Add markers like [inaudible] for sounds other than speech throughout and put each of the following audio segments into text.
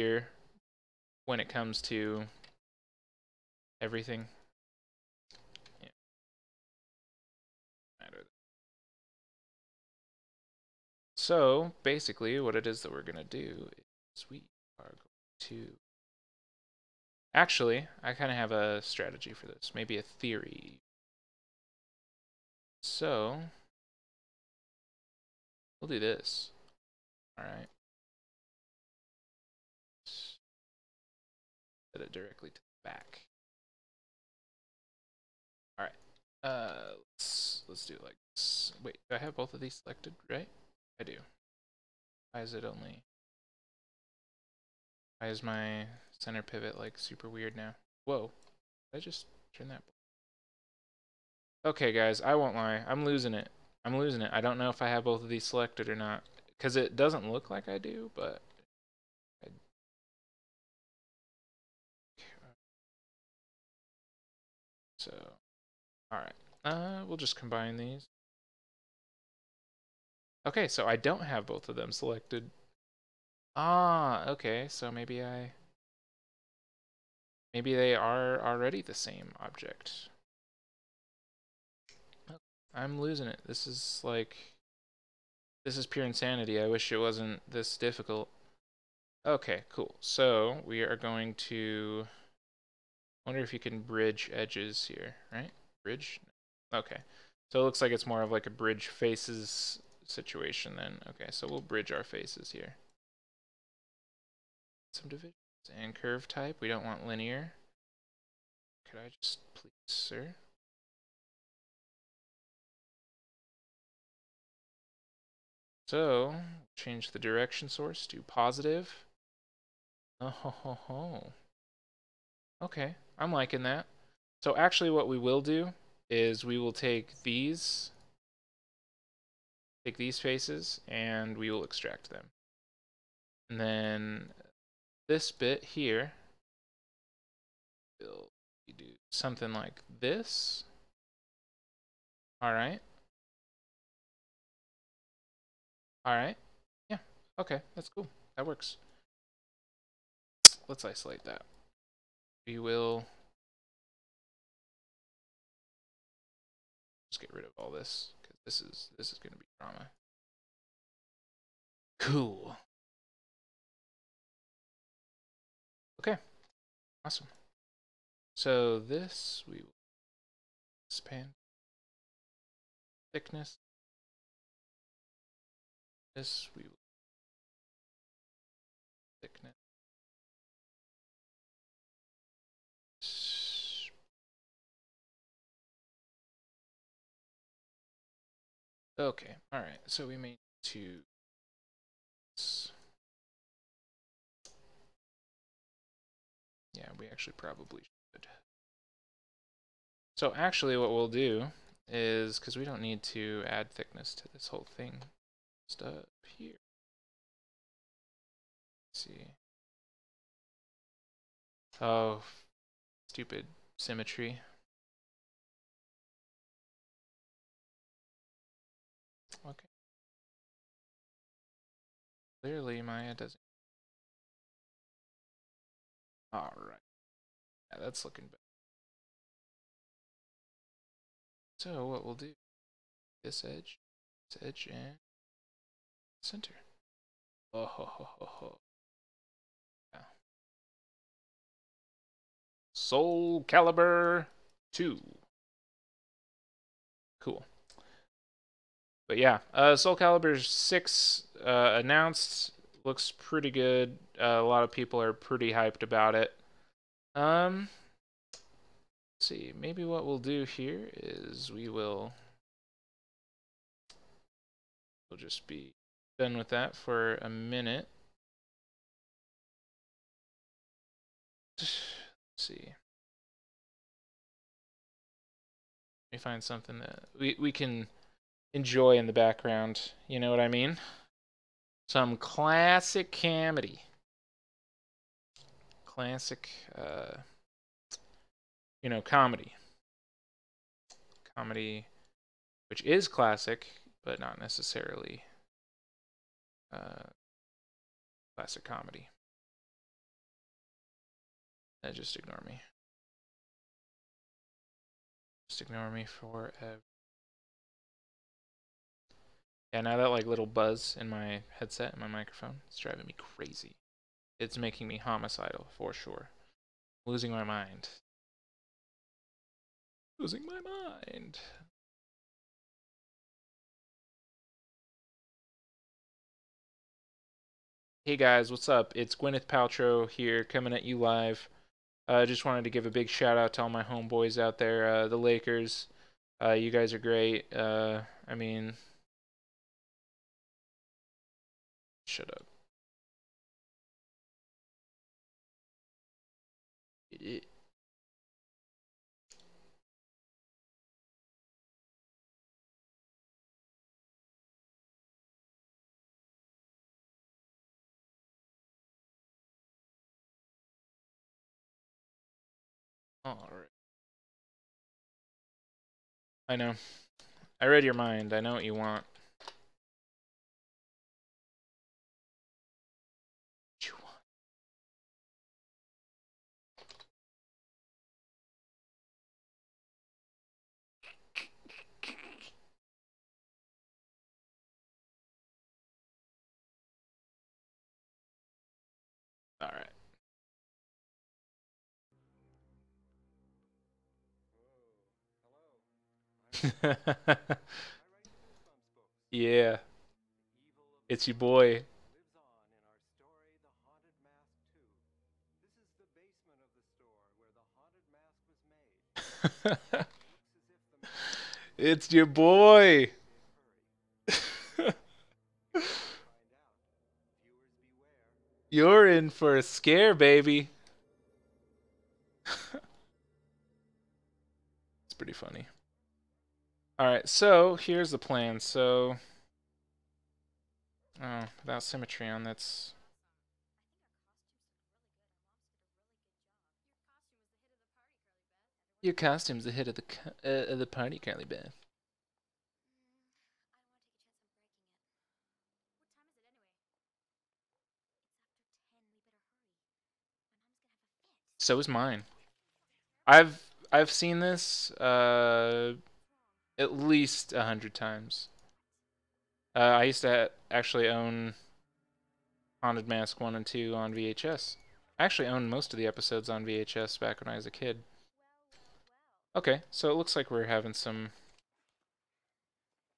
here when it comes to everything. Yeah. So basically what it is that we're going to do is we are going to Actually, I kind of have a strategy for this, maybe a theory. So, we'll do this. All right. Set it directly to the back. All right. Uh, let's let's do it like this. Wait, do I have both of these selected? Right? I do. Why is it only? Why is my center pivot like super weird now? Whoa. Did I just turn that? Okay, guys, I won't lie. I'm losing it. I'm losing it. I don't know if I have both of these selected or not. Because it doesn't look like I do, but... So, alright. Uh, we'll just combine these. Okay, so I don't have both of them selected. Ah, okay, so maybe I... Maybe they are already the same object. I'm losing it. This is like... This is pure insanity. I wish it wasn't this difficult. Okay, cool. So, we are going to... wonder if you can bridge edges here, right? Bridge? Okay. So it looks like it's more of like a bridge faces situation then. Okay, so we'll bridge our faces here. Some divisions. And curve type, we don't want linear. Could I just please, sir? So, change the direction source to positive. Oh, ho, ho, ho. Okay, I'm liking that. So actually what we will do is we will take these, take these faces, and we will extract them. And then this bit here, we'll do something like this. All right. All right. Yeah. Okay. That's cool. That works. Let's isolate that. We will just get rid of all this because this is this is going to be drama. Cool. Okay. Awesome. So this we will expand thickness this we will Okay, all right. So we made two. Yeah, we actually probably should. So actually what we'll do is, because we don't need to add thickness to this whole thing, up here. Let's see. Oh, stupid symmetry. Clearly Maya doesn't. Alright. Yeah, that's looking better. So what we'll do, this edge, this edge, and center. Oh, ho, ho, ho, ho. Yeah. Soul Calibur 2. Cool. But yeah, uh, Soul Calibur 6 uh, announced. Looks pretty good. Uh, a lot of people are pretty hyped about it. Um, see, maybe what we'll do here is we will we'll just be done with that for a minute. Let's see. Let me find something that we, we can enjoy in the background. You know what I mean? Some classic comedy. Classic, uh, you know, comedy. Comedy, which is classic, but not necessarily uh, classic comedy. Uh, just ignore me. Just ignore me forever. Yeah, now that like little buzz in my headset and my microphone, it's driving me crazy. It's making me homicidal for sure. Losing my mind. Losing my mind. Hey guys, what's up? It's Gwyneth Paltrow here, coming at you live. I uh, just wanted to give a big shout out to all my homeboys out there, uh, the Lakers. Uh, you guys are great. Uh, I mean, shut up. It, Alright. I know. I read your mind. I know what you want. [laughs] yeah. It's your boy. [laughs] it's your boy. [laughs] You're in for a scare, baby. it's pretty funny. Alright, so here's the plan. So, oh, without symmetry on that's... Your costume's the hit of the uh, of the party, Carly Beth. So is mine. I've I've seen this. Uh, at least a hundred times. Uh, I used to actually own Haunted Mask 1 and 2 on VHS. I actually owned most of the episodes on VHS back when I was a kid. Okay, so it looks like we're having some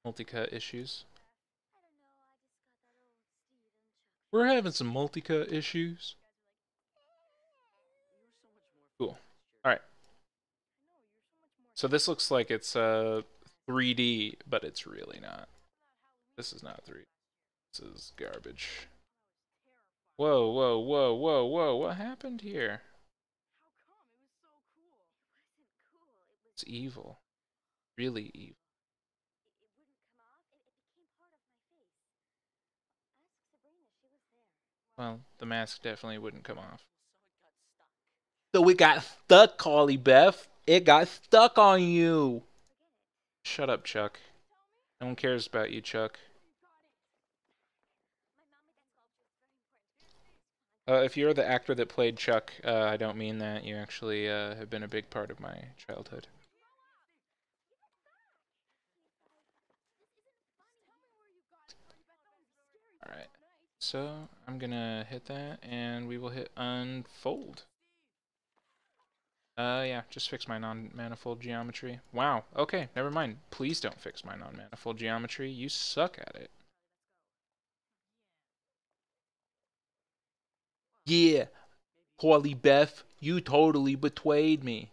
multi-cut issues. We're having some multi-cut issues. Cool. Alright. So this looks like it's uh 3D, but it's really not. This is not 3D. This is garbage. Whoa, whoa, whoa, whoa, whoa, what happened here? It's evil. Really evil. Well, the mask definitely wouldn't come off. So it got stuck, Carly Beth. It got stuck on you. Shut up, Chuck. No one cares about you, Chuck. Uh, if you're the actor that played Chuck, uh, I don't mean that. You actually uh, have been a big part of my childhood. Alright, so I'm gonna hit that and we will hit unfold. Uh, yeah, just fix my non-manifold geometry. Wow, okay, never mind. Please don't fix my non-manifold geometry. You suck at it. Yeah, Carly Beth, you totally betrayed me.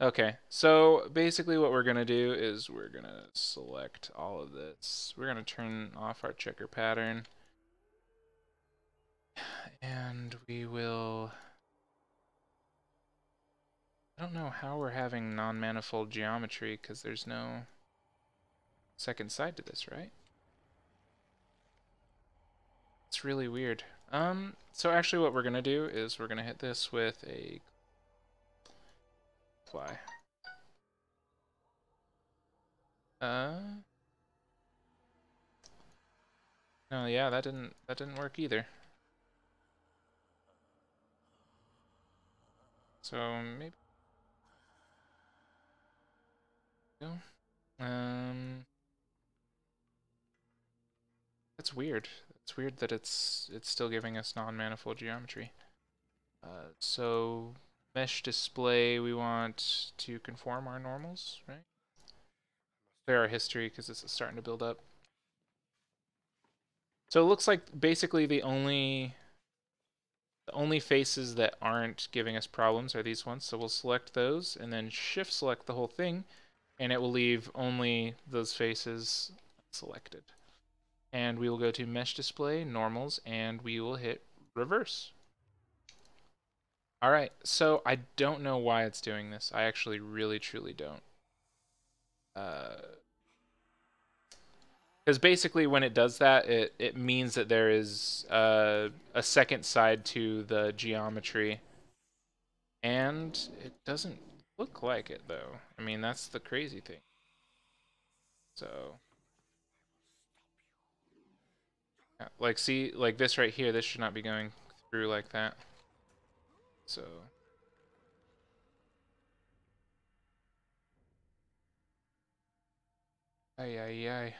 Okay, so basically what we're going to do is we're going to select all of this. We're going to turn off our checker pattern. [sighs] And we will I don't know how we're having non-manifold geometry because there's no second side to this, right? It's really weird. Um, so actually what we're going to do is we're going to hit this with a fly. Uh, no, yeah, that didn't, that didn't work either. So maybe. Go. Um. That's weird. It's weird that it's it's still giving us non-manifold geometry. Uh, so mesh display, we want to conform our normals, right? Clear our history because this is starting to build up. So it looks like basically the only the only faces that aren't giving us problems are these ones. So we'll select those and then shift select the whole thing and it will leave only those faces selected. And we will go to mesh display, normals, and we will hit reverse. All right, so I don't know why it's doing this. I actually really truly don't. Because uh, basically when it does that, it, it means that there is uh, a second side to the geometry. And it doesn't look like it, though. I mean, that's the crazy thing. So... Like, see, like this right here, this should not be going through like that. So... Ay, ay, ay.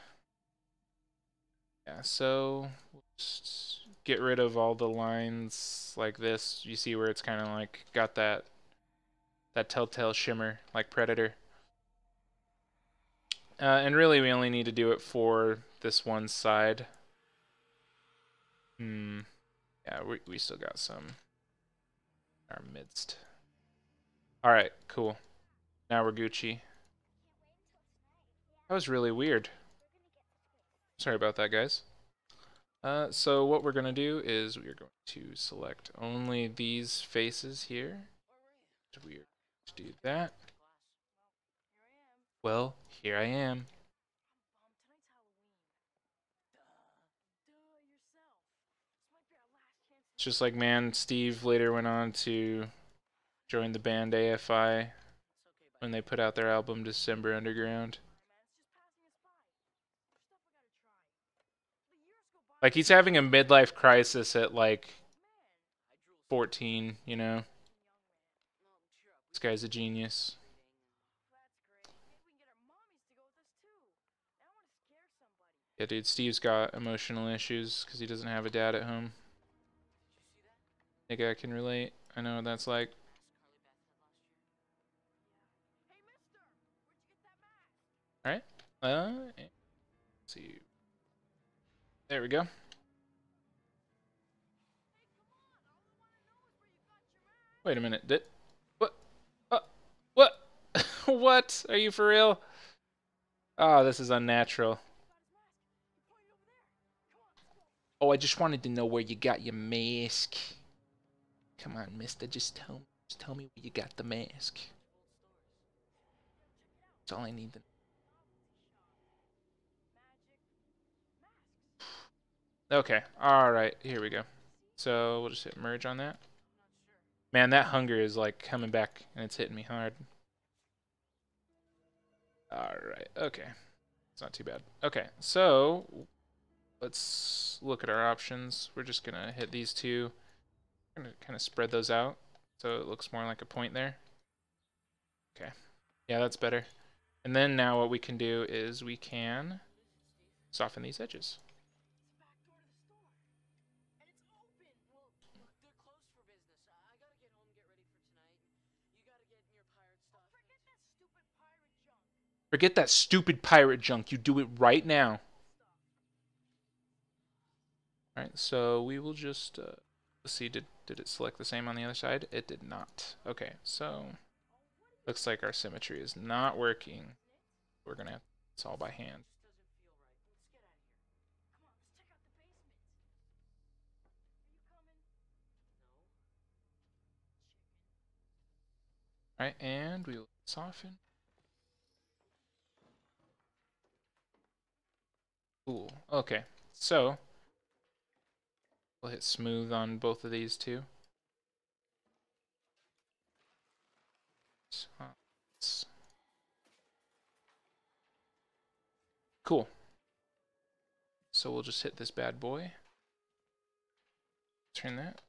Yeah, so just get rid of all the lines like this. You see where it's kind of like got that that telltale shimmer like Predator. Uh, and really we only need to do it for this one side. Hmm. Yeah, we, we still got some our midst. Alright, cool. Now we're Gucci. That was really weird. Sorry about that, guys. Uh, so what we're going to do is we're going to select only these faces here. We're do that. Well, here I am. It's just like, man, Steve later went on to join the band AFI when they put out their album Decemberunderground. Like he's having a midlife crisis at like 14, you know. This guy's a genius. Yeah, dude, Steve's got emotional issues because he doesn't have a dad at home. Think I can relate. I know what that's like. Alright. Uh, see. There we go. Wait a minute. Did? [laughs] what? Are you for real? Oh, this is unnatural. Oh, I just wanted to know where you got your mask. Come on, mister. Just tell me. Just tell me where you got the mask. That's all I need to know. Okay, alright, here we go. So we'll just hit merge on that. Man, that hunger is like coming back and it's hitting me hard. Alright, okay. It's not too bad. Okay, so let's look at our options. We're just gonna hit these two. I'm gonna kind of spread those out so it looks more like a point there. Okay, yeah, that's better. And then now what we can do is we can soften these edges. Forget that stupid pirate junk. You do it right now. Alright, so we will just... Uh, let's see, did, did it select the same on the other side? It did not. Okay, so... Looks like our symmetry is not working. We're going to it's all by hand. Alright, and we'll soften. Cool. Okay, so we'll hit smooth on both of these two. Cool. So we'll just hit this bad boy. Turn that.